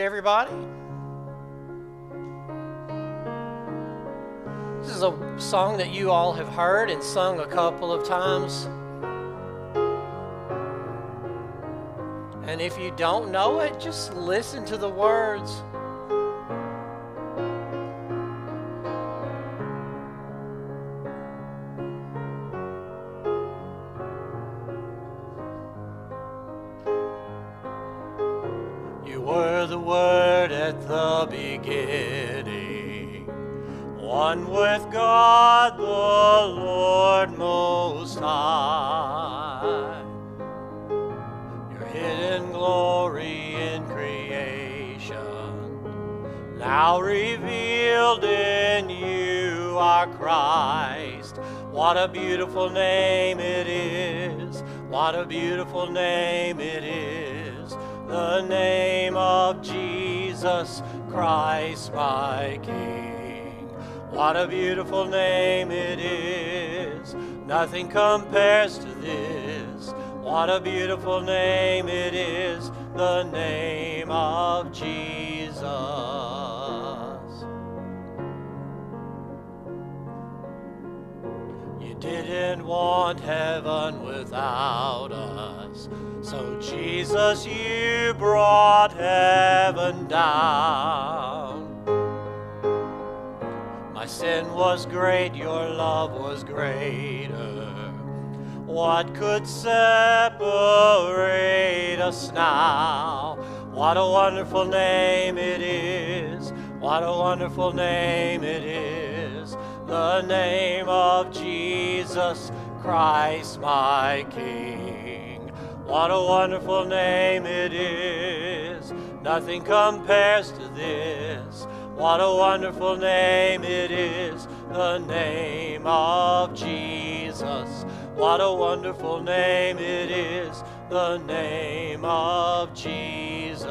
to everybody. This is a song that you all have heard and sung a couple of times. And if you don't know it, just listen to the words. What a beautiful name it is! Nothing compares to this. What a beautiful name it is! The name of Jesus. You didn't want heaven without us. So, Jesus, you brought heaven down. My sin was great, your love was greater. What could separate us now? What a wonderful name it is! What a wonderful name it is! The name of Jesus Christ, my King. What a wonderful name it is! Nothing compares to this. What a wonderful name it is! The name of Jesus. What a wonderful name it is! The name of Jesus.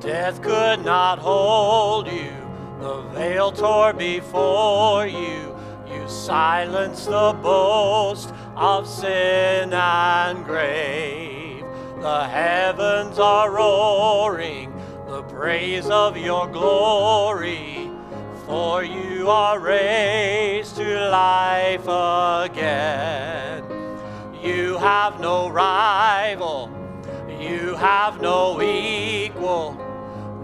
Death could not hold you, the veil tore before you. You silence the boast of sin and grave. The heavens are roaring the praise of your glory, for you are raised to life again. You have no rival, you have no equal.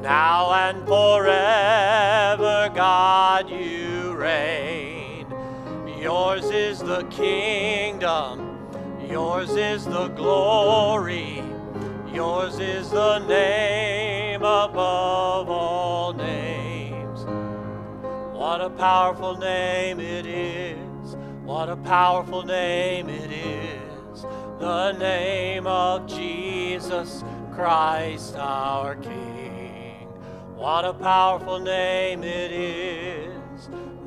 Now and forever, God, you reign. Yours is the kingdom, yours is the glory, yours is the name above all names. What a powerful name it is! What a powerful name it is! The name of Jesus Christ our King. What a powerful name it is!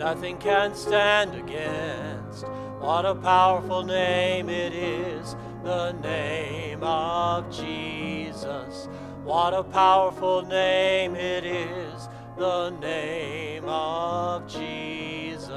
Nothing can stand against. What a powerful name it is! The name of Jesus. What a powerful name it is! The name of Jesus.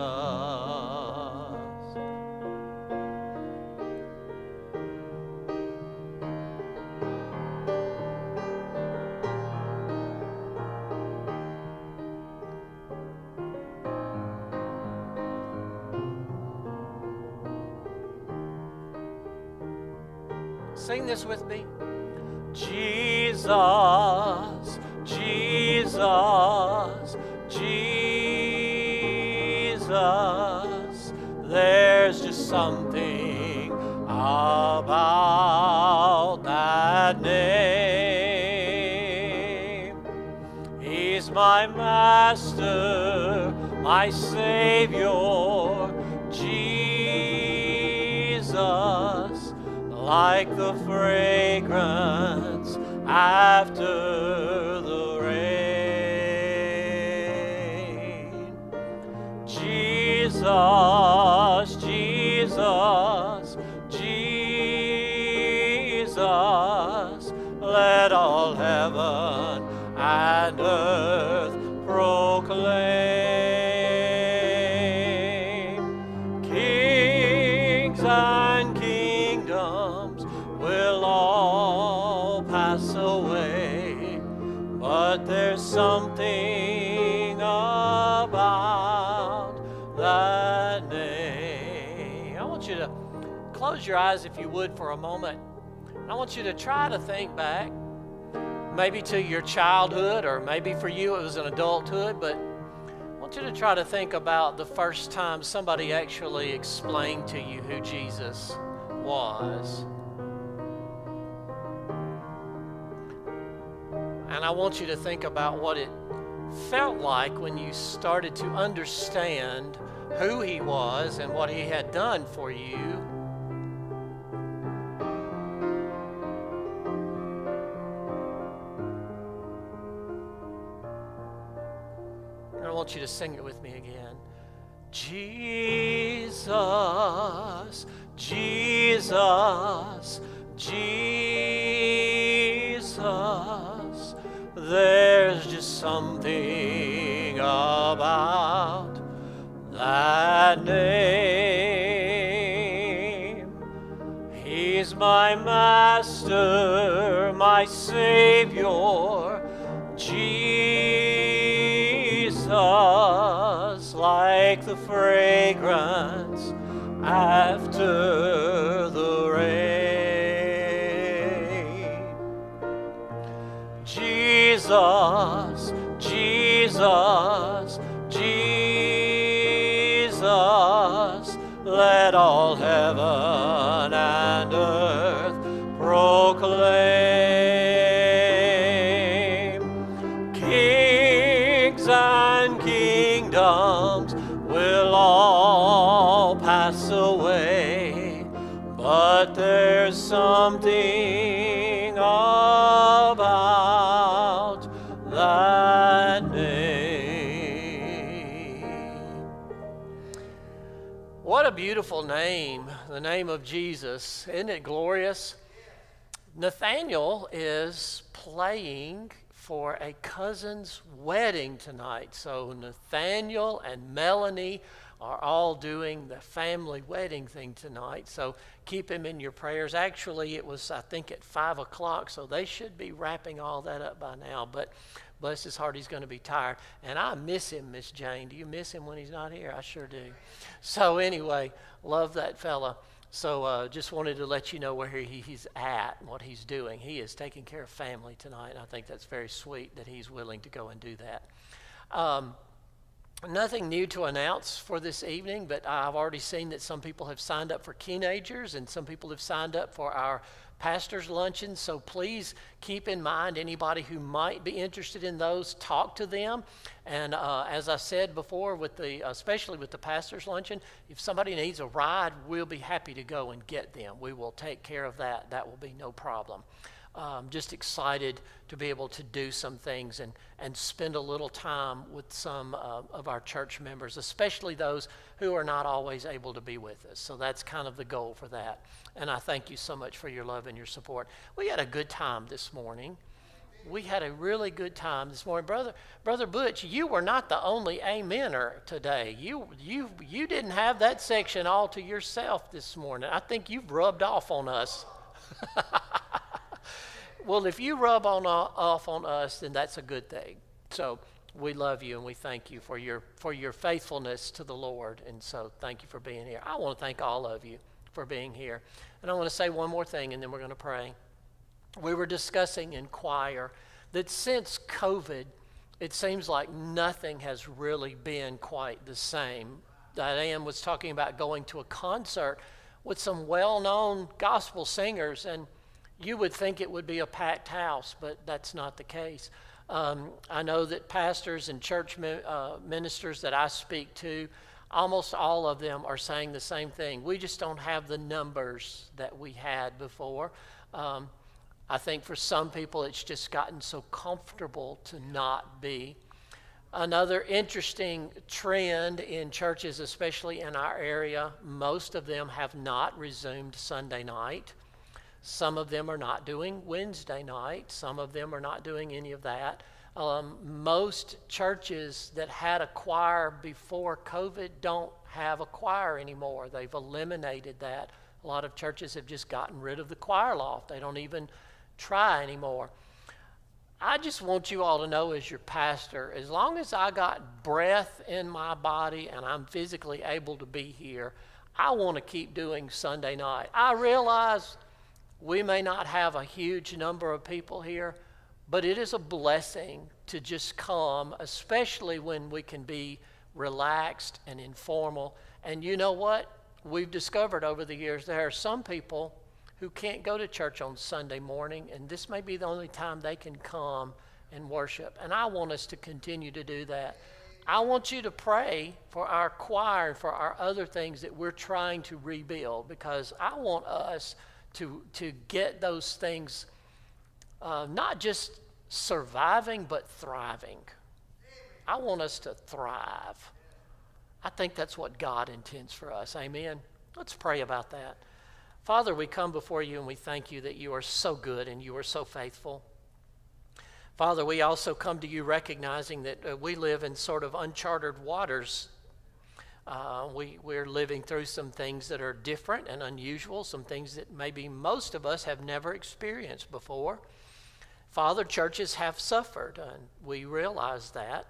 Sing this with me. Jesus, Jesus, Jesus. There's just something about that name. He's my master, my savior, Jesus like the fragrance after the rain. Jesus, Jesus, Jesus, let all heaven and earth proclaim. Your eyes, if you would, for a moment. I want you to try to think back, maybe to your childhood, or maybe for you it was an adulthood, but I want you to try to think about the first time somebody actually explained to you who Jesus was. And I want you to think about what it felt like when you started to understand who He was and what He had done for you. Sing it with me again. Jesus, Jesus, Jesus. There's just something about that name. He's my master, my Savior, Jesus. Like the fragrance after the rain. Jesus, name, the name of Jesus. Isn't it glorious? Nathaniel is playing for a cousin's wedding tonight. So Nathaniel and Melanie are all doing the family wedding thing tonight. So keep him in your prayers. Actually, it was, I think, at 5 o'clock, so they should be wrapping all that up by now. But bless his heart, he's going to be tired. And I miss him, Miss Jane. Do you miss him when he's not here? I sure do. So, anyway, love that fella. So uh, just wanted to let you know where he, he's at and what he's doing. He is taking care of family tonight, and I think that's very sweet that he's willing to go and do that. Um, nothing new to announce for this evening, but I've already seen that some people have signed up for teenagers and some people have signed up for our pastor's luncheon. So please keep in mind anybody who might be interested in those, talk to them. And uh, as I said before, with the especially with the pastor's luncheon, if somebody needs a ride, we'll be happy to go and get them. We will take care of that. That will be no problem um, just excited to be able to do some things and, and spend a little time with some uh, of our church members, especially those who are not always able to be with us. So that's kind of the goal for that. And I thank you so much for your love and your support. We had a good time this morning. We had a really good time this morning, brother. Brother Butch, you were not the only amener today. You you you didn't have that section all to yourself this morning. I think you've rubbed off on us. well, if you rub on uh, off on us, then that's a good thing. So we love you and we thank you for your for your faithfulness to the Lord. And so thank you for being here. I want to thank all of you for being here. And I want to say one more thing, and then we're going to pray. We were discussing in choir that since COVID, it seems like nothing has really been quite the same. Diane was talking about going to a concert with some well known gospel singers, and you would think it would be a packed house, but that's not the case. Um, I know that pastors and church uh, ministers that I speak to, almost all of them are saying the same thing. We just don't have the numbers that we had before. Um, I think for some people, it's just gotten so comfortable to not be. Another interesting trend in churches, especially in our area, most of them have not resumed Sunday night. Some of them are not doing Wednesday night. Some of them are not doing any of that. Um, most churches that had a choir before COVID don't have a choir anymore. They've eliminated that. A lot of churches have just gotten rid of the choir loft. They don't even try anymore. I just want you all to know, as your pastor, as long as I got breath in my body and I'm physically able to be here, I want to keep doing Sunday night. I realize we may not have a huge number of people here, but it is a blessing to just come, especially when we can be relaxed and informal. And you know what? We've discovered over the years there are some people who can't go to church on Sunday morning, and this may be the only time they can come and worship. And I want us to continue to do that. I want you to pray for our choir and for our other things that we're trying to rebuild because I want us to, to get those things uh, not just surviving, but thriving. I want us to thrive. I think that's what God intends for us. Amen. Let's pray about that. Father, we come before you and we thank you that you are so good and you are so faithful. Father, we also come to you recognizing that uh, we live in sort of uncharted waters. Uh, we, we're living through some things that are different and unusual, some things that maybe most of us have never experienced before. Father, churches have suffered, and we realize that.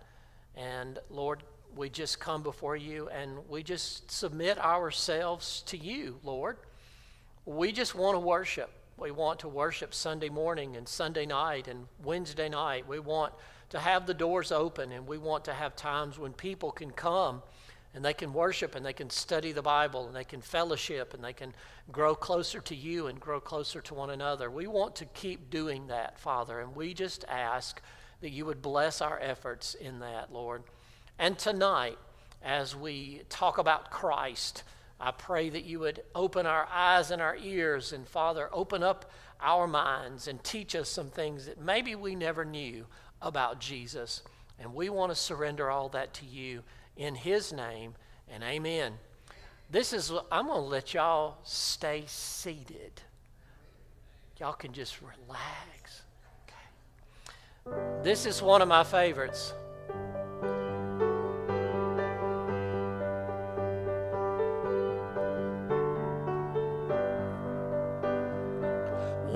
And Lord, we just come before you and we just submit ourselves to you, Lord. We just want to worship. We want to worship Sunday morning and Sunday night and Wednesday night. We want to have the doors open and we want to have times when people can come and they can worship and they can study the Bible and they can fellowship and they can grow closer to you and grow closer to one another. We want to keep doing that, Father, and we just ask that you would bless our efforts in that, Lord. And tonight, as we talk about Christ, I pray that you would open our eyes and our ears, and Father, open up our minds and teach us some things that maybe we never knew about Jesus. And we want to surrender all that to you in His name, and amen. This is, I'm going to let y'all stay seated. Y'all can just relax. Okay. This is one of my favorites.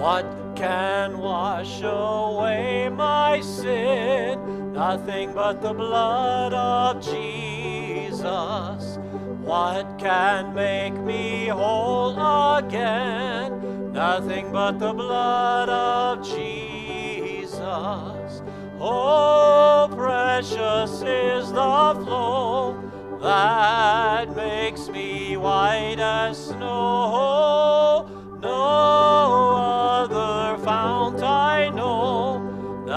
What can wash away my sin? Nothing but the blood of Jesus. What can make me whole again? Nothing but the blood of Jesus. Oh, precious is the flow that makes me white as snow. No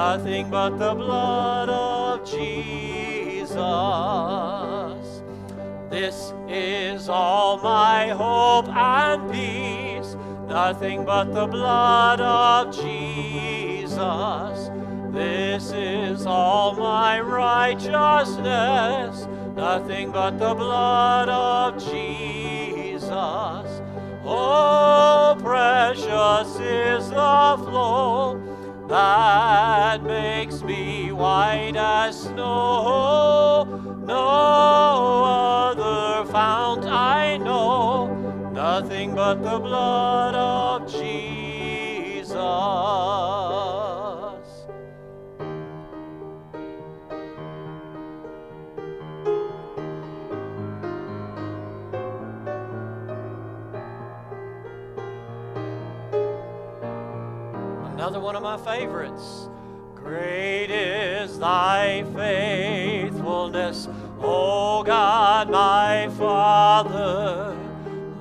nothing but the blood of Jesus. This is all my hope and peace, nothing but the blood of Jesus. This is all my righteousness, nothing but the blood of Jesus. Oh, precious is the flow that makes me white as snow. No other fount I know, nothing but the blood of Jesus. One of my favorites. Great is thy faithfulness, O God my Father.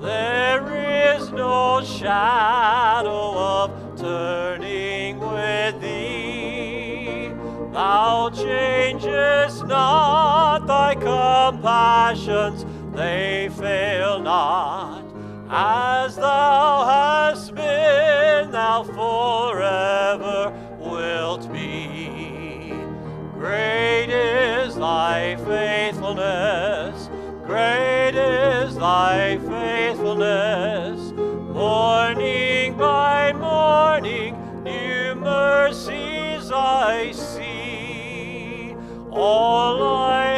There is no shadow of turning with thee. Thou changest not thy compassions, they fail not. As thou hast been, thou forever wilt be. Great is thy faithfulness, great is thy faithfulness. Morning by morning, new mercies I see. All I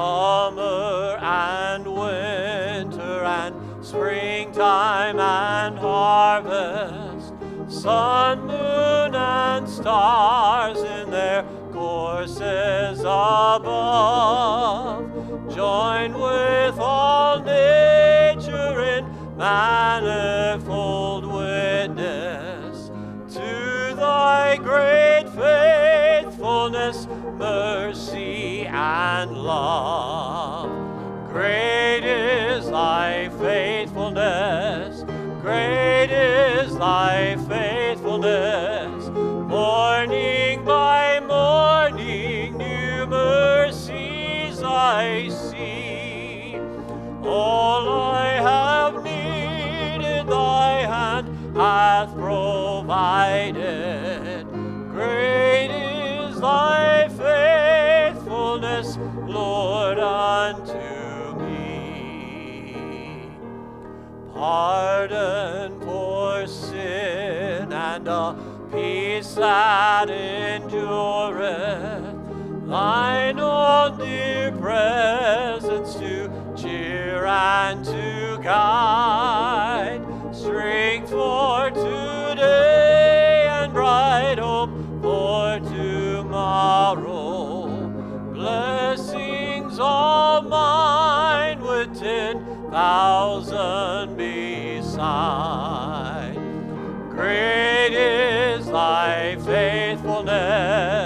summer and winter and springtime and harvest, sun, moon, and stars in their courses above, join with all nature in manifold witness. To thy great faithfulness, mercy, and love. Great is thy faithfulness, great is thy faithfulness. Morning by morning, new mercies I see. All I have needed, thy hand hath provided. Great is thy Lord, unto me. Pardon for sin and a peace that endureth. Thine own dear presence to cheer and to guide. Thousand beside. Great is thy faithfulness.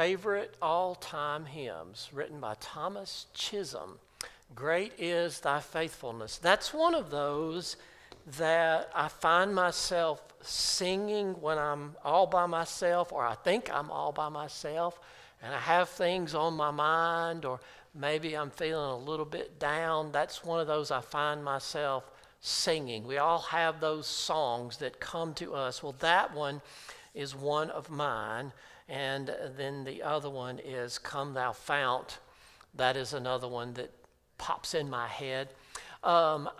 Favorite all time hymns, written by Thomas Chisholm, Great is Thy Faithfulness. That's one of those that I find myself singing when I'm all by myself, or I think I'm all by myself, and I have things on my mind, or maybe I'm feeling a little bit down. That's one of those I find myself singing. We all have those songs that come to us. Well, that one is one of mine. And then the other one is Come Thou Fount. That is another one that pops in my head. Um,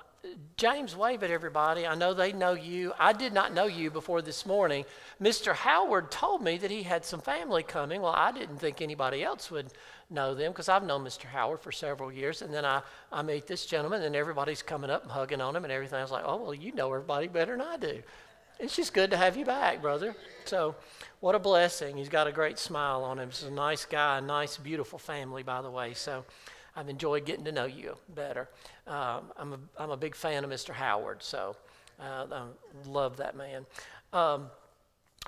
James, wave at everybody. I know they know you. I did not know you before this morning. Mr. Howard told me that he had some family coming. Well, I didn't think anybody else would know them because I've known Mr. Howard for several years. And then I, I meet this gentleman, and everybody's coming up and hugging on him and everything. I was like, oh, well, you know everybody better than I do. It's just good to have you back, brother. So, what a blessing. He's got a great smile on him. He's a nice guy, a nice, beautiful family, by the way. So, I've enjoyed getting to know you better. Um, I'm, a, I'm a big fan of Mr. Howard, so uh, I love that man. Um,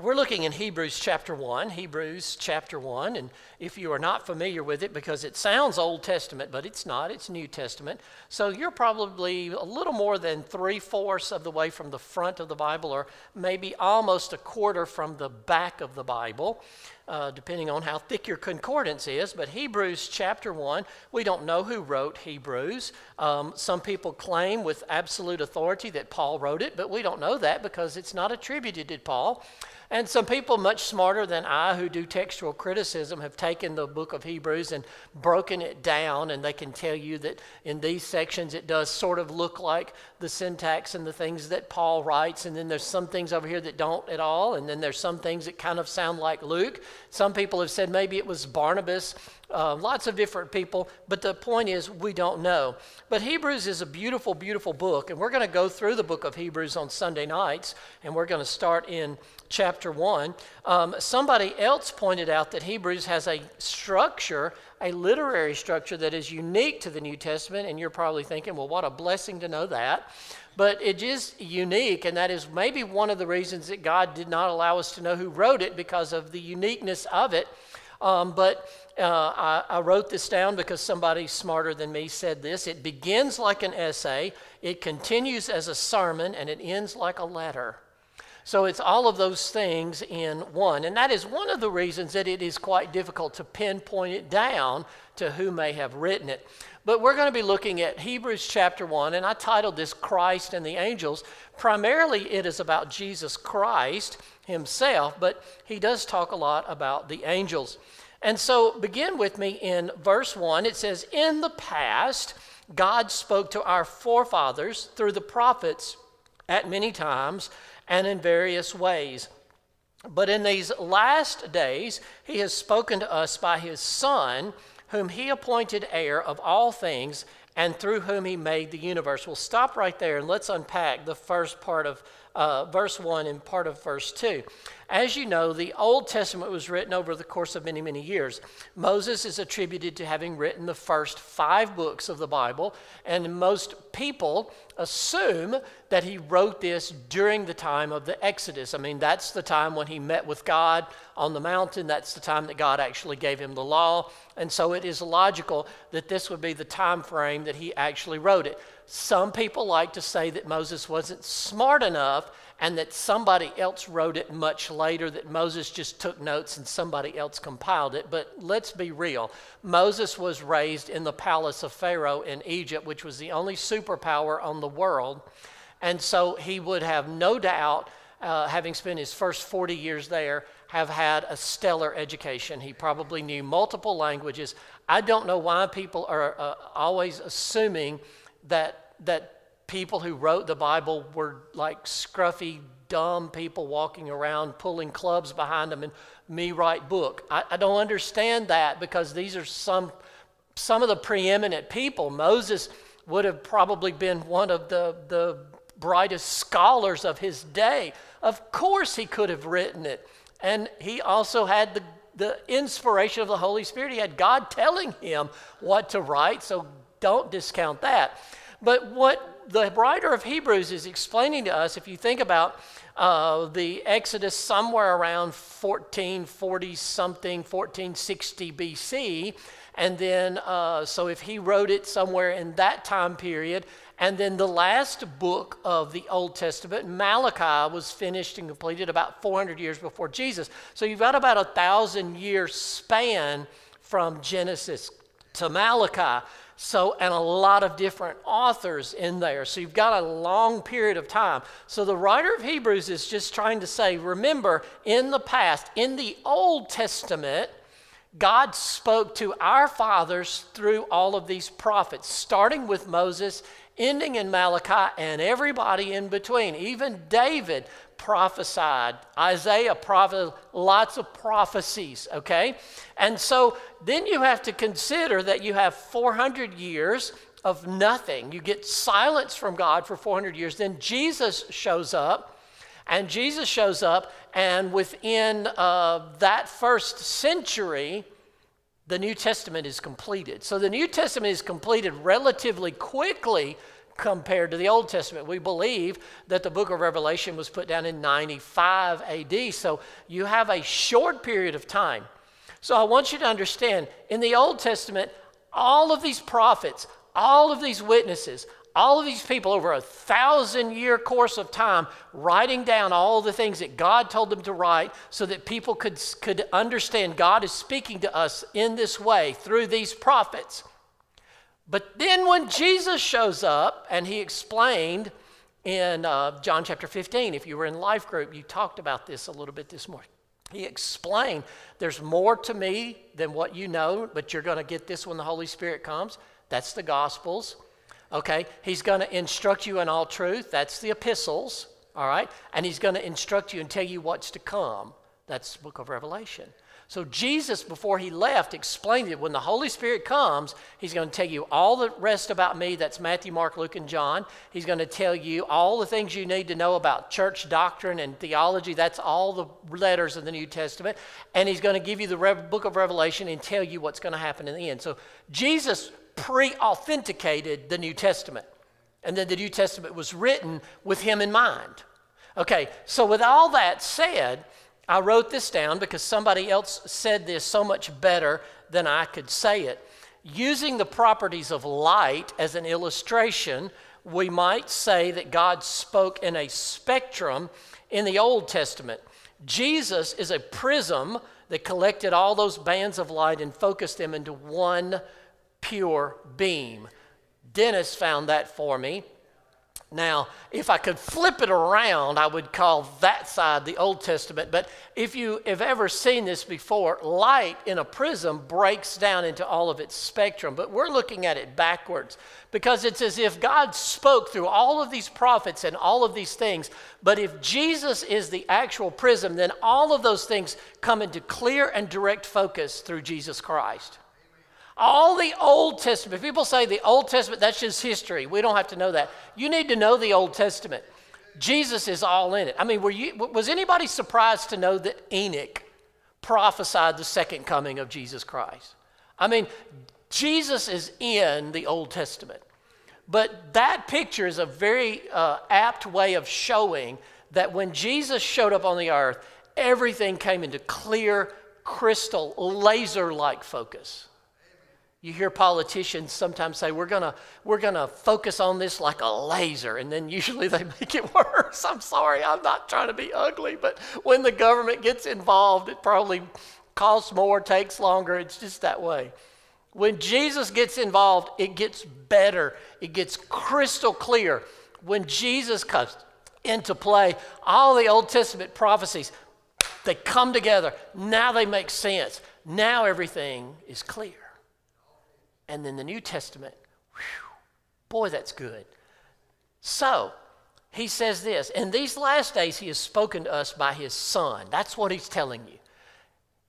we're looking in Hebrews chapter 1, Hebrews chapter 1, and if you are not familiar with it, because it sounds Old Testament, but it's not, it's New Testament. So you're probably a little more than three fourths of the way from the front of the Bible, or maybe almost a quarter from the back of the Bible, uh, depending on how thick your concordance is. But Hebrews chapter 1, we don't know who wrote Hebrews. Um, some people claim with absolute authority that Paul wrote it, but we don't know that because it's not attributed to Paul. And some people much smarter than I who do textual criticism have taken the book of Hebrews and broken it down, and they can tell you that in these sections it does sort of look like the syntax and the things that Paul writes, and then there's some things over here that don't at all, and then there's some things that kind of sound like Luke. Some people have said maybe it was Barnabas, uh, lots of different people, but the point is we don't know. But Hebrews is a beautiful, beautiful book, and we're going to go through the book of Hebrews on Sunday nights, and we're going to start in chapter 1. Um, somebody else pointed out that Hebrews has a structure a literary structure that is unique to the New Testament, and you're probably thinking, well, what a blessing to know that. But it is unique, and that is maybe one of the reasons that God did not allow us to know who wrote it because of the uniqueness of it. Um, but uh, I, I, wrote this down because somebody smarter than me said this. It begins like an essay, it continues as a sermon, and it ends like a letter. So it's all of those things in one. And that is one of the reasons that it is quite difficult to pinpoint it down to who may have written it. But we're going to be looking at Hebrews chapter 1, and I titled this Christ and the Angels. Primarily, it is about Jesus Christ himself, but he does talk a lot about the angels. And so, begin with me in verse 1. It says, In the past, God spoke to our forefathers through the prophets at many times and in various ways. But in these last days, he has spoken to us by his Son, whom he appointed heir of all things, and through whom he made the universe. We'll stop right there and let's unpack the first part of uh, verse 1 and part of verse 2. As you know, the Old Testament was written over the course of many, many years. Moses is attributed to having written the first five books of the Bible, and most people assume that he wrote this during the time of the Exodus. I mean, that's the time when he met with God on the mountain, that's the time that God actually gave him the law, and so it is logical that this would be the time frame that he actually wrote it. Some people like to say that Moses wasn't smart enough and that somebody else wrote it much later, that Moses just took notes and somebody else compiled it. But let's be real. Moses was raised in the palace of Pharaoh in Egypt, which was the only superpower on the world. And so he would have no doubt, uh, having spent his first 40 years there, have had a stellar education. He probably knew multiple languages. I don't know why people are uh, always assuming that, that people who wrote the Bible were like scruffy, dumb people walking around pulling clubs behind them and me write book. I, I don't understand that because these are some, some of the preeminent people. Moses would have probably been one of the, the brightest scholars of his day. Of course, he could have written it. And he also had the, the inspiration of the Holy Spirit. He had God telling him what to write, so don't discount that. But what the writer of Hebrews is explaining to us, if you think about uh, the Exodus somewhere around 1440 something, 1460 BC, and then, uh, so if he wrote it somewhere in that time period, and then the last book of the Old Testament, Malachi, was finished and completed about 400 years before Jesus. So you've got about a thousand year span from Genesis to Malachi. So, and a lot of different authors in there. So you've got a long period of time. So the writer of Hebrews is just trying to say, remember, in the past, in the Old Testament, God spoke to our fathers through all of these prophets, starting with Moses, ending in Malachi, and everybody in between. Even David prophesied. Isaiah prophesied lots of prophecies, okay? And so then you have to consider that you have 400 years of nothing. You get silence from God for 400 years. Then Jesus shows up, and Jesus shows up, and within uh, that first century, the New Testament is completed. So the New Testament is completed relatively quickly compared to the Old Testament. We believe that the book of Revelation was put down in 95 AD. So you have a short period of time. So I want you to understand in the Old Testament, all of these prophets, all of these witnesses, all of these people over a thousand year course of time writing down all the things that God told them to write so that people could, could understand God is speaking to us in this way through these prophets. But then when Jesus shows up and he explained in uh, John chapter 15, if you were in life group, you talked about this a little bit this morning. He explained there's more to me than what you know, but you're going to get this when the Holy Spirit comes. That's the Gospels. Okay? He's going to instruct you in all truth. That's the epistles. All right? And he's going to instruct you and tell you what's to come. That's the book of Revelation. So Jesus, before he left, explained it. When the Holy Spirit comes, he's going to tell you all the rest about me. That's Matthew, Mark, Luke, and John. He's going to tell you all the things you need to know about church doctrine and theology. That's all the letters of the New Testament. And he's going to give you the book of Revelation and tell you what's going to happen in the end. So Jesus pre authenticated the New Testament. And then the New Testament was written with him in mind. Okay, so with all that said, I wrote this down because somebody else said this so much better than I could say it. Using the properties of light as an illustration, we might say that God spoke in a spectrum in the Old Testament. Jesus is a prism that collected all those bands of light and focused them into one pure beam. Dennis found that for me. Now, if I could flip it around, I would call that side the Old Testament. But if you have ever seen this before, light in a prism breaks down into all of its spectrum. But we're looking at it backwards because it's as if God spoke through all of these prophets and all of these things. But if Jesus is the actual prism, then all of those things come into clear and direct focus through Jesus Christ. All the Old Testament, people say the Old Testament, that's just history. We don't have to know that. You need to know the Old Testament. Jesus is all in it. I mean, were you, was anybody surprised to know that Enoch prophesied the second coming of Jesus Christ? I mean, Jesus is in the Old Testament. But that picture is a very uh, apt way of showing that when Jesus showed up on the earth, everything came into clear, crystal, laser like focus. You hear politicians sometimes say, we're going we're gonna focus on this like a laser, and then usually they make it worse. I'm sorry, I'm not trying to be ugly, but when the government gets involved, it probably costs more, takes longer. It's just that way. When Jesus gets involved, it gets better, it gets crystal clear. When Jesus comes into play, all the Old Testament prophecies, they come together. Now they make sense. Now everything is clear and then the New Testament. Whew, boy, that's good. So, he says this In these last days, he has spoken to us by his Son. That's what he's telling you.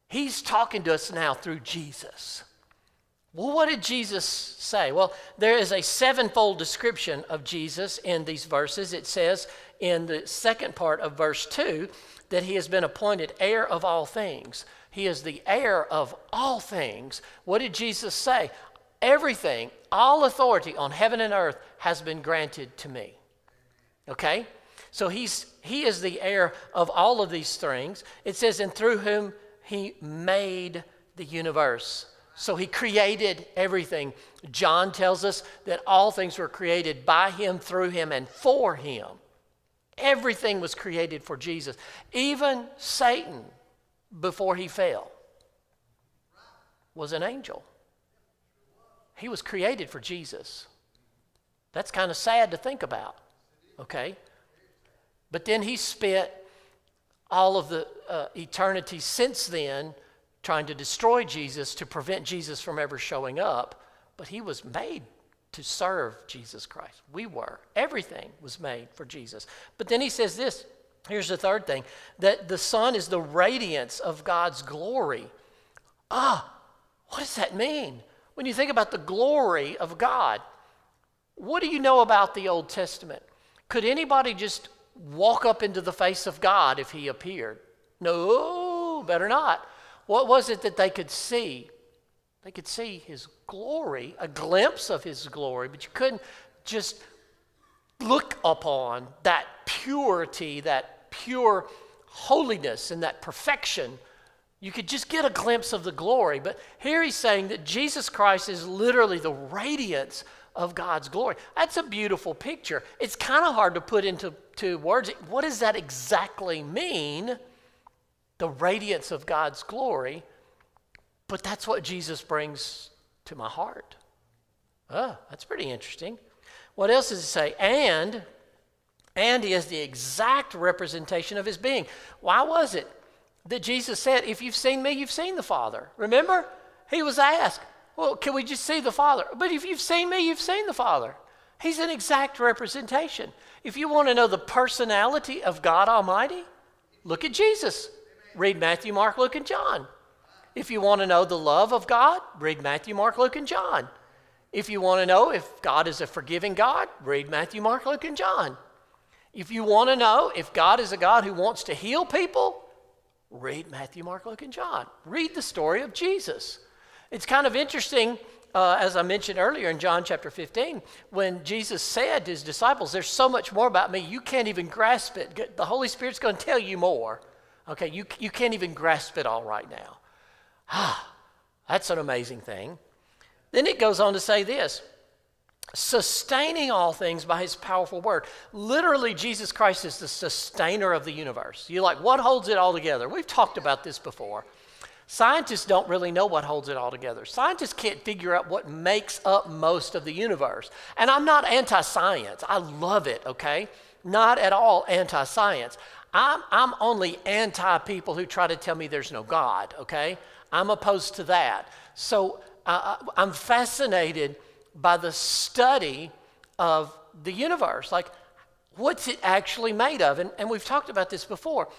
He's talking to us now through Jesus. Well, what did Jesus say? Well, there is a sevenfold description of Jesus in these verses. It says in the second part of verse 2 that he has been appointed heir of all things. He is the heir of all things. What did Jesus say? Everything, all authority on heaven and earth has been granted to me. Okay? So he's, he is the heir of all of these things. It says, and through whom he made the universe. So he created everything. John tells us that all things were created by him, through him, and for him. Everything was created for Jesus. Even Satan, before he fell, was an angel. He was created for Jesus. That's kind of sad to think about, okay? But then he spent all of the uh, eternity since then trying to destroy Jesus to prevent Jesus from ever showing up. But he was made to serve Jesus Christ. We were. Everything was made for Jesus. But then he says this here's the third thing that the Son is the radiance of God's glory. Ah, what does that mean? When you think about the glory of God, what do you know about the Old Testament? Could anybody just walk up into the face of God if he appeared? No, better not. What was it that they could see? They could see his glory, a glimpse of his glory, but you couldn't just look upon that purity, that pure holiness, and that perfection you could just get a glimpse of the glory. But here he's saying that Jesus Christ is literally the radiance of God's glory. That's a beautiful picture. It's kind of hard to put into to words. What does that exactly mean? The radiance of God's glory. But that's what Jesus brings to my heart. Oh, that's pretty interesting. What else does it say? And, and he is the exact representation of his being. Why was it? That Jesus said, If you've seen me, you've seen the Father. Remember? He was asked, Well, can we just see the Father? But if you've seen me, you've seen the Father. He's an exact representation. If you want to know the personality of God Almighty, look at Jesus. Read Matthew, Mark, Luke, and John. If you want to know the love of God, read Matthew, Mark, Luke, and John. If you want to know if God is a forgiving God, read Matthew, Mark, Luke, and John. If you want to know if God is a God who wants to heal people, read Matthew, Mark, Luke, and John. Read the story of Jesus. It's kind of interesting, uh, as I mentioned earlier in John chapter 15, when Jesus said to his disciples, There's so much more about me, you can't even grasp it. The Holy Spirit's going to tell you more. Okay, you, you can't even grasp it all right now. Ah, that's an amazing thing. Then it goes on to say this sustaining all things by his powerful word. Literally, Jesus Christ is the sustainer of the universe. You're like, what holds it all together? We've talked about this before. Scientists don't really know what holds it all together. Scientists can't figure out what makes up most of the universe. And I'm not anti science, I love it, okay? Not at all anti science. I'm, I'm only anti people who try to tell me there's no God, okay? I'm opposed to that. So uh, I'm fascinated by the study of the universe. Like, what's it actually made of? And, and we've talked about this before.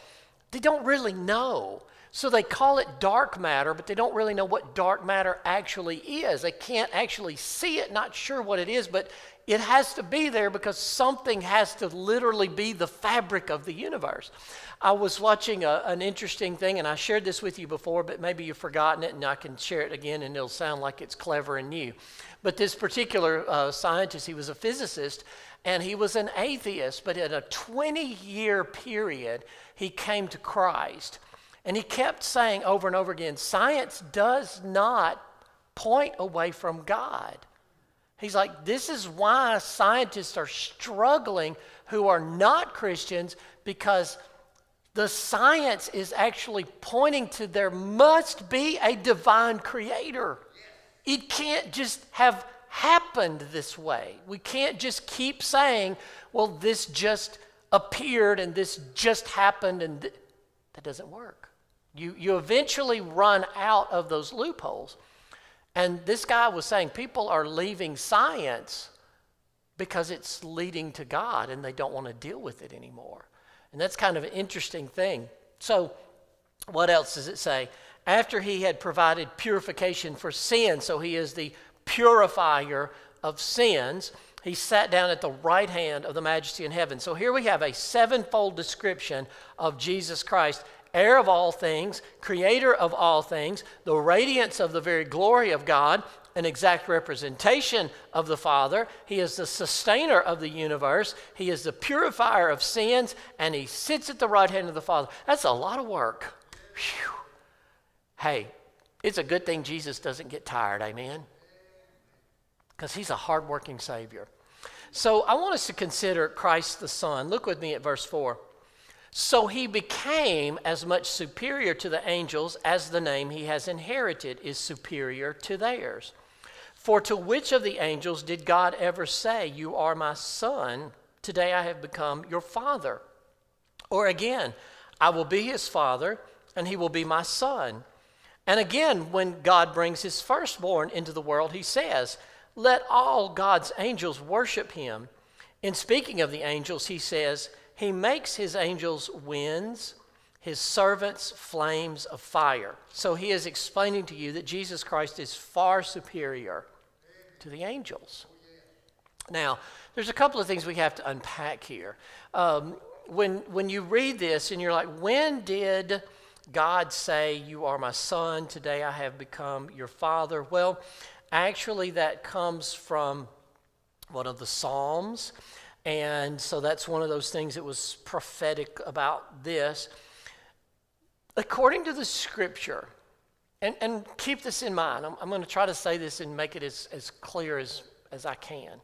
They don't really know. So they call it dark matter, but they don't really know what dark matter actually is. They can't actually see it, not sure what it is, but it has to be there because something has to literally be the fabric of the universe. I was watching a, an interesting thing, and I shared this with you before, but maybe you've forgotten it, and I can share it again, and it'll sound like it's clever and new. But this particular uh, scientist, he was a physicist, and he was an atheist, but in a 20 year period, he came to Christ. And he kept saying over and over again science does not point away from God. He's like, this is why scientists are struggling who are not Christians because the science is actually pointing to there must be a divine creator. It can't just have happened this way. We can't just keep saying, well, this just appeared and this just happened, and th-. that doesn't work. You, you eventually run out of those loopholes. And this guy was saying people are leaving science because it's leading to God and they don't want to deal with it anymore. And that's kind of an interesting thing. So, what else does it say? After he had provided purification for sin, so he is the purifier of sins, he sat down at the right hand of the majesty in heaven. So here we have a sevenfold description of Jesus Christ heir of all things, creator of all things, the radiance of the very glory of God, an exact representation of the Father. He is the sustainer of the universe. He is the purifier of sins, and he sits at the right hand of the Father. That's a lot of work. Whew. Hey, it's a good thing Jesus doesn't get tired, amen? Because he's a hardworking Savior. So I want us to consider Christ the Son. Look with me at verse 4. So he became as much superior to the angels as the name he has inherited is superior to theirs. For to which of the angels did God ever say, You are my son, today I have become your father? Or again, I will be his father, and he will be my son. And again, when God brings his firstborn into the world, he says, Let all God's angels worship him. In speaking of the angels, he says, he makes his angels winds, his servants flames of fire. So he is explaining to you that Jesus Christ is far superior to the angels. Now, there's a couple of things we have to unpack here. Um, when, when you read this and you're like, when did God say, You are my son, today I have become your father? Well, actually, that comes from one of the Psalms. And so that's one of those things that was prophetic about this. According to the scripture, and, and keep this in mind, I'm, I'm going to try to say this and make it as, as clear as, as I can.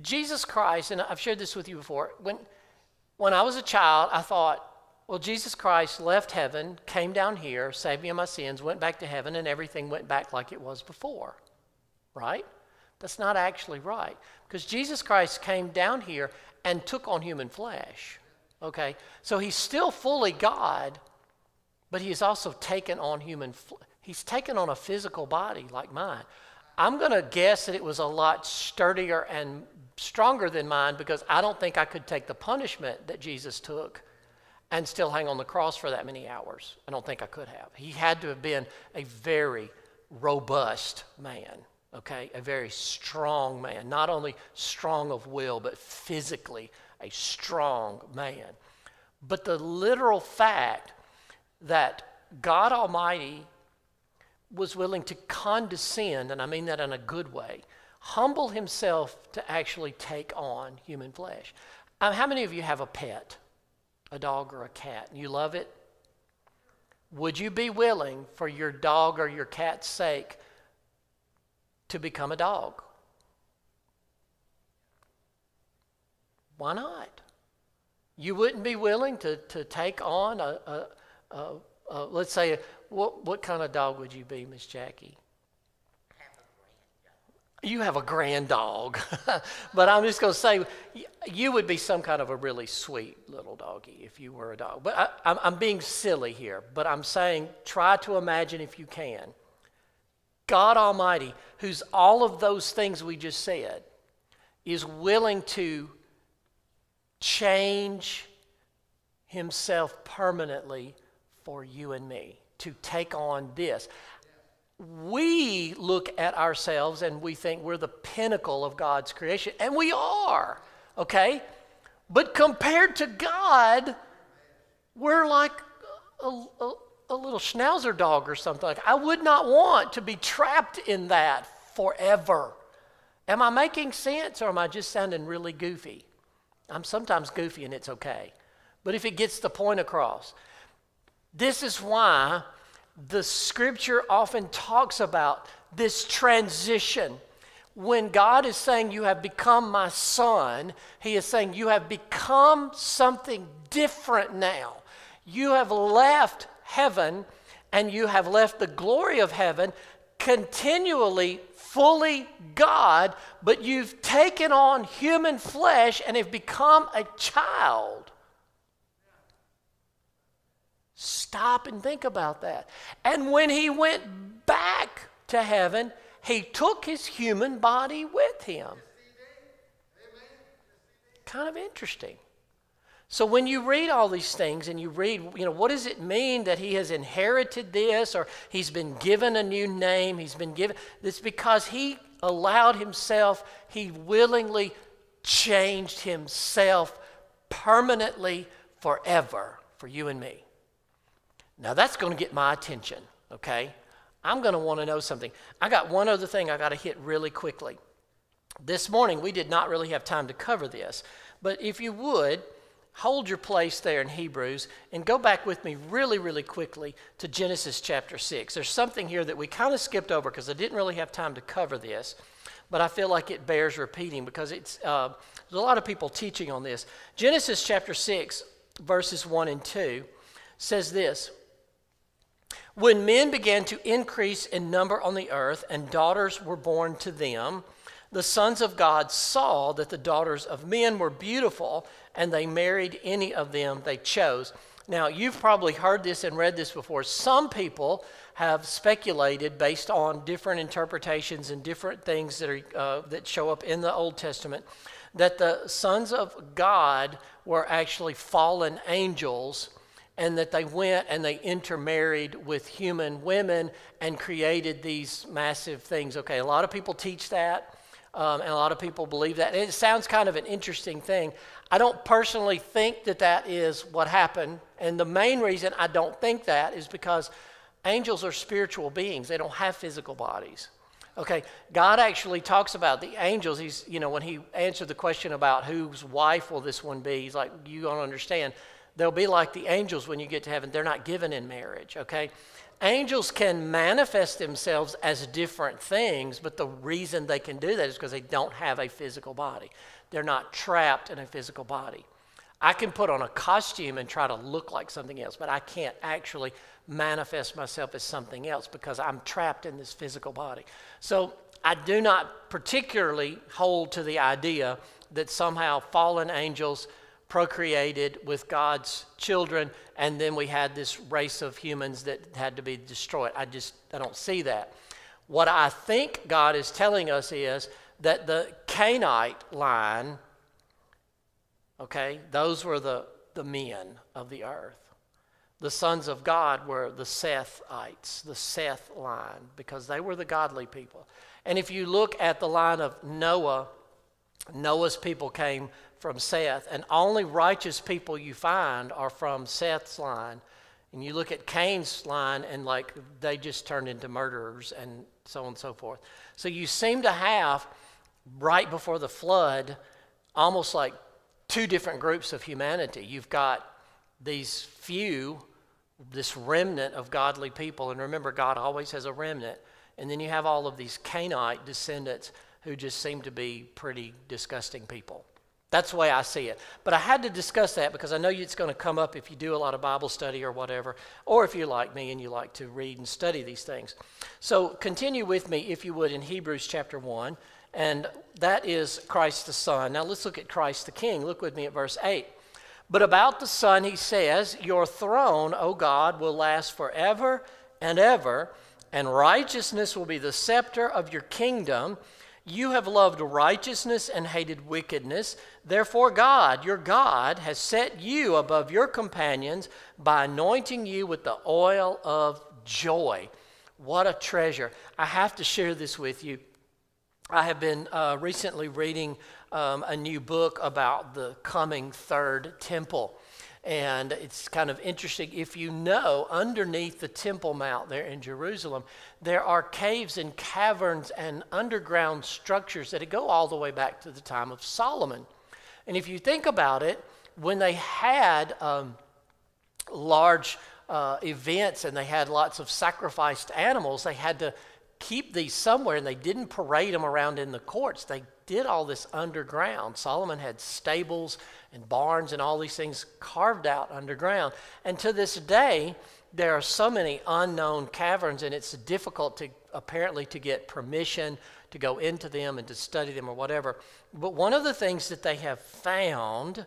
Jesus Christ, and I've shared this with you before, when, when I was a child, I thought, well, Jesus Christ left heaven, came down here, saved me of my sins, went back to heaven, and everything went back like it was before. Right? That's not actually right. Because Jesus Christ came down here and took on human flesh. Okay? So he's still fully God, but he's also taken on human flesh. He's taken on a physical body like mine. I'm going to guess that it was a lot sturdier and stronger than mine because I don't think I could take the punishment that Jesus took and still hang on the cross for that many hours. I don't think I could have. He had to have been a very robust man, okay? A very strong man. Not only strong of will, but physically a strong man. But the literal fact that God Almighty was willing to condescend, and I mean that in a good way, humble himself to actually take on human flesh. Um, how many of you have a pet, a dog or a cat, and you love it? Would you be willing for your dog or your cat's sake to become a dog? Why not? You wouldn't be willing to, to take on a, a, a, a let's say, what, what kind of dog would you be, Miss Jackie? you have a grand dog, but I'm just going to say you would be some kind of a really sweet little doggy if you were a dog. But I, am being silly here, but I'm saying try to imagine if you can. God Almighty, who's all of those things we just said, is willing to change himself permanently for you and me to take on this we look at ourselves and we think we're the pinnacle of God's creation, and we are, okay? But compared to God, we're like a, a, a little schnauzer dog or something. Like I would not want to be trapped in that forever. Am I making sense or am I just sounding really goofy? I'm sometimes goofy and it's okay. But if it gets the point across, this is why the scripture often talks about this transition. When God is saying, You have become my son, He is saying, You have become something different now. You have left heaven and you have left the glory of heaven continually fully God, but you've taken on human flesh and have become a child. Stop and think about that. And when he went back to heaven, he took his human body with him. Kind of interesting. So when you read all these things and you read, you know, what does it mean that he has inherited this or he's been given a new name? He's been given it's because he allowed himself, he willingly changed himself permanently forever for you and me. Now that's going to get my attention, okay? I'm going to want to know something. I got one other thing I got to hit really quickly. This morning we did not really have time to cover this, but if you would, hold your place there in Hebrews and go back with me really, really quickly to Genesis chapter 6. There's something here that we kind of skipped over because I didn't really have time to cover this, but I feel like it bears repeating because it's, uh, there's a lot of people teaching on this. Genesis chapter 6, verses 1 and 2 says this. When men began to increase in number on the earth and daughters were born to them, the sons of God saw that the daughters of men were beautiful and they married any of them they chose. Now, you've probably heard this and read this before. Some people have speculated based on different interpretations and different things that, are, uh, that show up in the Old Testament that the sons of God were actually fallen angels and that they went and they intermarried with human women and created these massive things. Okay, a lot of people teach that, um, and a lot of people believe that. And it sounds kind of an interesting thing. I don't personally think that that is what happened, and the main reason I don't think that is because angels are spiritual beings, they don't have physical bodies. Okay, God actually talks about the angels. He's, you know, when he answered the question about whose wife will this one be, he's like, you don't understand They'll be like the angels when you get to heaven. They're not given in marriage, okay? Angels can manifest themselves as different things, but the reason they can do that is because they don't have a physical body. They're not trapped in a physical body. I can put on a costume and try to look like something else, but I can't actually manifest myself as something else because I'm trapped in this physical body. So I do not particularly hold to the idea that somehow fallen angels procreated with God's children, and then we had this race of humans that had to be destroyed. I just I don't see that. What I think God is telling us is that the Cainite line, okay, those were the, the men of the earth. The sons of God were the Sethites, the Seth line, because they were the godly people. And if you look at the line of Noah, Noah's people came from Seth, and only righteous people you find are from Seth's line. And you look at Cain's line, and like they just turned into murderers and so on and so forth. So you seem to have, right before the flood, almost like two different groups of humanity. You've got these few, this remnant of godly people, and remember, God always has a remnant. And then you have all of these Canaanite descendants who just seem to be pretty disgusting people. That's the way I see it. But I had to discuss that because I know it's going to come up if you do a lot of Bible study or whatever, or if you're like me and you like to read and study these things. So continue with me, if you would, in Hebrews chapter 1, and that is Christ the Son. Now let's look at Christ the King. Look with me at verse 8. But about the Son, he says, Your throne, O God, will last forever and ever, and righteousness will be the scepter of your kingdom. You have loved righteousness and hated wickedness. Therefore, God, your God, has set you above your companions by anointing you with the oil of joy. What a treasure. I have to share this with you. I have been uh, recently reading um, a new book about the coming third temple. And it's kind of interesting. If you know, underneath the Temple Mount there in Jerusalem, there are caves and caverns and underground structures that go all the way back to the time of Solomon. And if you think about it, when they had um, large uh, events and they had lots of sacrificed animals, they had to keep these somewhere and they didn't parade them around in the courts. They did all this underground. Solomon had stables and barns and all these things carved out underground. And to this day, there are so many unknown caverns, and it's difficult to apparently to get permission to go into them and to study them or whatever. But one of the things that they have found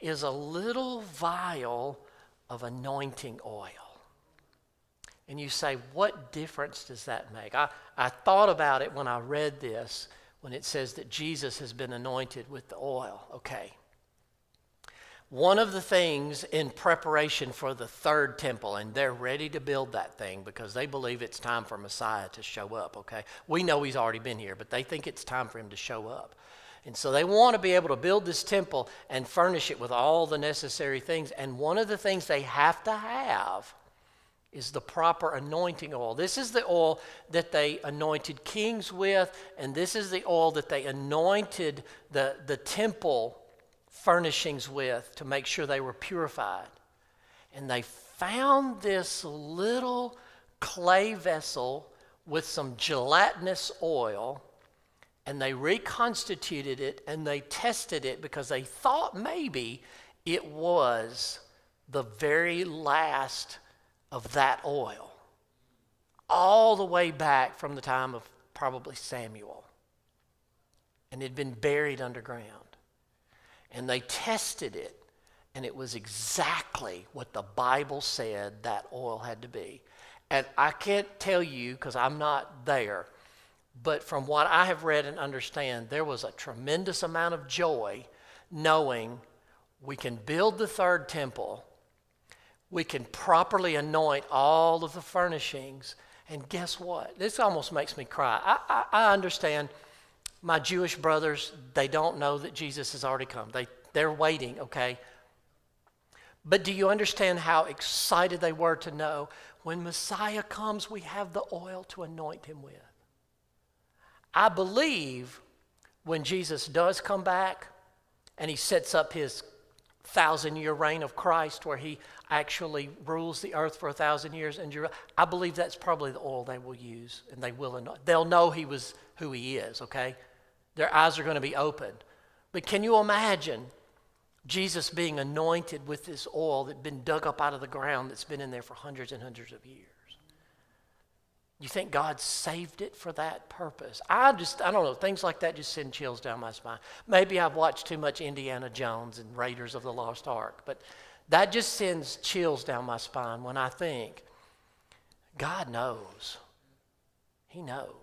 is a little vial of anointing oil. And you say, what difference does that make? I, I thought about it when I read this, when it says that Jesus has been anointed with the oil. Okay. One of the things in preparation for the third temple, and they're ready to build that thing because they believe it's time for Messiah to show up, okay? We know he's already been here, but they think it's time for him to show up. And so they want to be able to build this temple and furnish it with all the necessary things. And one of the things they have to have is the proper anointing oil. This is the oil that they anointed kings with, and this is the oil that they anointed the, the temple furnishings with to make sure they were purified. And they found this little clay vessel with some gelatinous oil and they reconstituted it and they tested it because they thought maybe it was the very last of that oil, all the way back from the time of probably Samuel. And it had been buried underground and they tested it, and it was exactly what the Bible said that oil had to be. And I can't tell you because I'm not there, but from what I have read and understand, there was a tremendous amount of joy knowing we can build the third temple, we can properly anoint all of the furnishings, and guess what? This almost makes me cry. I, I, I understand my Jewish brothers, they don't know that Jesus has already come. They, they're waiting, okay? But do you understand how excited they were to know when Messiah comes, we have the oil to anoint him with? I believe when Jesus does come back and he sets up his thousand year reign of Christ where he actually rules the earth for a thousand years and I believe that's probably the oil they will use and they will anoint. They'll know he was who he is, okay? Their eyes are going to be opened. But can you imagine Jesus being anointed with this oil that's been dug up out of the ground that's been in there for hundreds and hundreds of years? You think God saved it for that purpose? I just, I don't know, things like that just send chills down my spine. Maybe I've watched too much Indiana Jones and Raiders of the Lost Ark, but that just sends chills down my spine when I think God knows. He knows.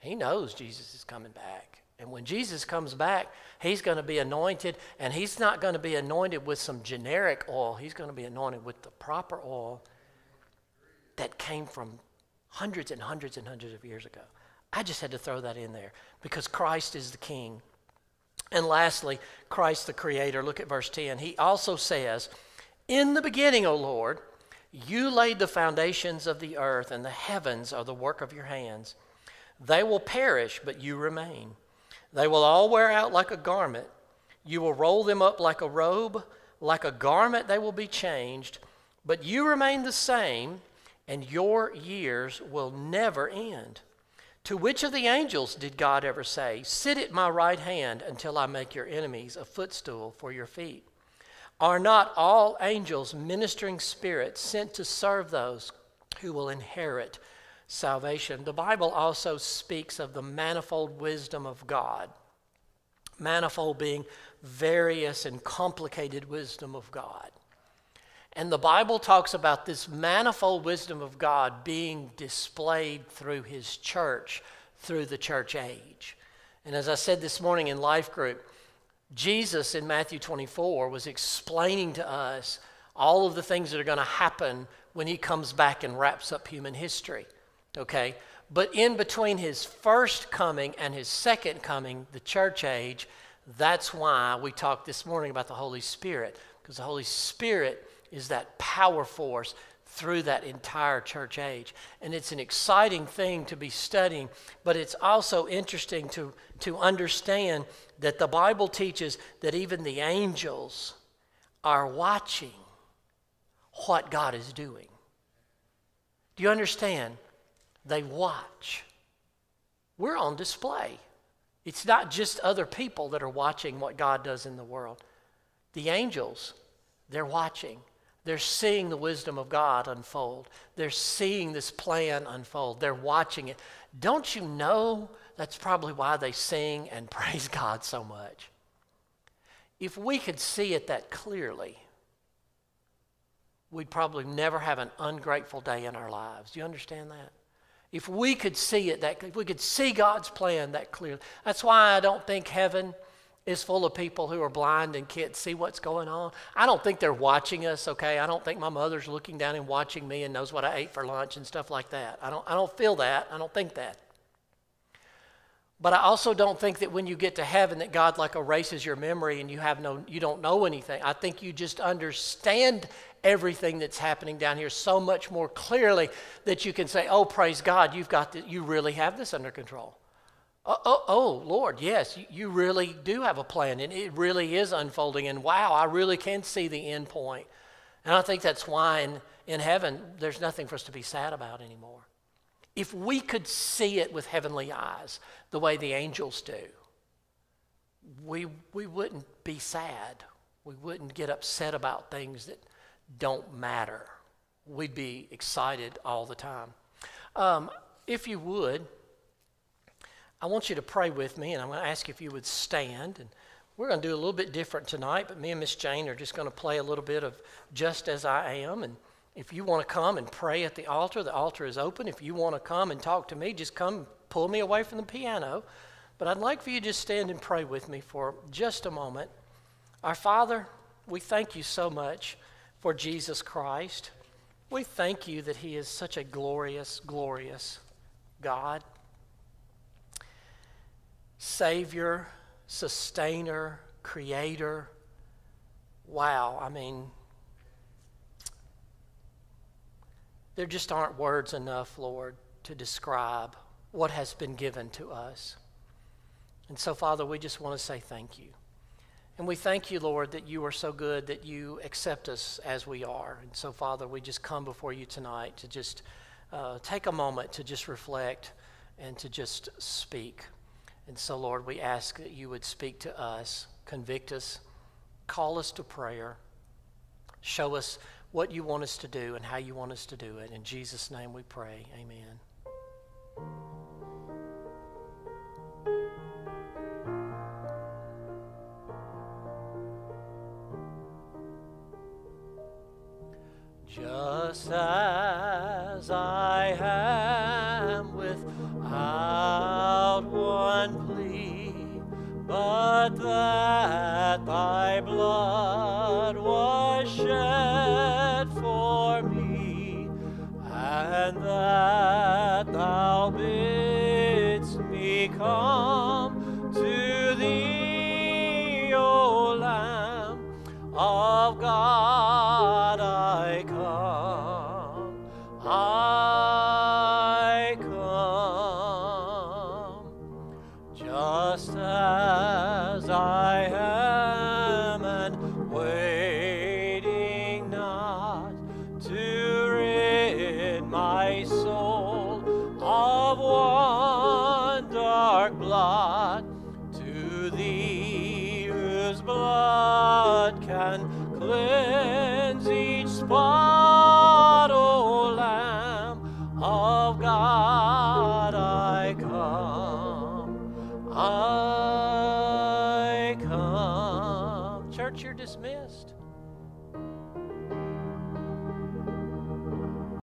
He knows Jesus is coming back. And when Jesus comes back, he's going to be anointed, and he's not going to be anointed with some generic oil. He's going to be anointed with the proper oil that came from hundreds and hundreds and hundreds of years ago. I just had to throw that in there because Christ is the King. And lastly, Christ the Creator. Look at verse 10. He also says, In the beginning, O Lord, you laid the foundations of the earth, and the heavens are the work of your hands. They will perish, but you remain. They will all wear out like a garment. You will roll them up like a robe. Like a garment, they will be changed. But you remain the same, and your years will never end. To which of the angels did God ever say, Sit at my right hand until I make your enemies a footstool for your feet? Are not all angels ministering spirits sent to serve those who will inherit salvation? The Bible also speaks of the manifold wisdom of God. Manifold being various and complicated wisdom of God. And the Bible talks about this manifold wisdom of God being displayed through His church, through the church age. And as I said this morning in Life Group, Jesus in Matthew 24 was explaining to us all of the things that are going to happen when He comes back and wraps up human history. Okay? But in between His first coming and His second coming, the church age, that's why we talked this morning about the Holy Spirit, because the Holy Spirit is that power force through that entire church age. And it's an exciting thing to be studying, but it's also interesting to, to understand that the Bible teaches that even the angels are watching what God is doing. Do you understand? They watch. We're on display. It's not just other people that are watching what God does in the world. The angels, they're watching. They're seeing the wisdom of God unfold. They're seeing this plan unfold. They're watching it. Don't you know that's probably why they sing and praise God so much? If we could see it that clearly, we'd probably never have an ungrateful day in our lives. Do you understand that? If we could see it that if we could see God's plan that clearly. That's why I don't think heaven is full of people who are blind and can't see what's going on. I don't think they're watching us, okay? I don't think my mother's looking down and watching me and knows what I ate for lunch and stuff like that. I don't, I don't feel that. I don't think that. But I also don't think that when you get to heaven that God like erases your memory and you have no you don't know anything. I think you just understand everything that's happening down here so much more clearly that you can say, "Oh, praise God, you've got this, you really have this under control." Oh, oh, oh, Lord, yes, you really do have a plan, and it really is unfolding. And wow, I really can see the end point. And I think that's why in, in heaven, there's nothing for us to be sad about anymore. If we could see it with heavenly eyes, the way the angels do, we, we wouldn't be sad. We wouldn't get upset about things that don't matter. We'd be excited all the time. Um, if you would, I want you to pray with me, and I'm going to ask if you would stand. And we're going to do a little bit different tonight, but me and Miss Jane are just going to play a little bit of Just As I Am. And if you want to come and pray at the altar, the altar is open. If you want to come and talk to me, just come pull me away from the piano. But I'd like for you to just stand and pray with me for just a moment. Our Father, we thank you so much for Jesus Christ. We thank you that He is such a glorious, glorious God. Savior, Sustainer, Creator. Wow, I mean, there just aren't words enough, Lord, to describe what has been given to us. And so, Father, we just want to say thank you. And we thank you, Lord, that you are so good that you accept us as we are. And so, Father, we just come before you tonight to just uh, take a moment to just reflect and to just speak. And so, Lord, we ask that you would speak to us, convict us, call us to prayer, show us what you want us to do and how you want us to do it. In Jesus' name we pray. Amen. Just as I am but that thy blood was shed